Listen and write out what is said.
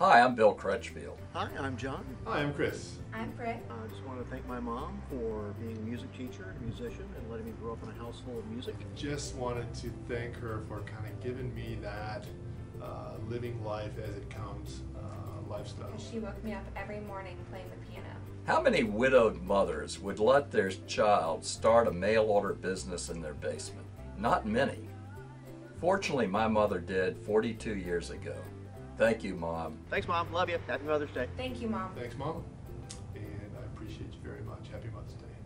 Hi, I'm Bill Crutchfield. Hi, I'm John. Hi, I'm Chris. I'm Fred. I just want to thank my mom for being a music teacher and a musician and letting me grow up in a house full of music. Just wanted to thank her for kind of giving me that uh, living life as it comes uh, lifestyle. She woke me up every morning playing the piano. How many widowed mothers would let their child start a mail order business in their basement? Not many. Fortunately, my mother did 42 years ago. Thank you, Mom. Thanks, Mom. Love you. Happy Mother's Day. Thank you, Mom. Thanks, Mom. And I appreciate you very much. Happy Mother's Day.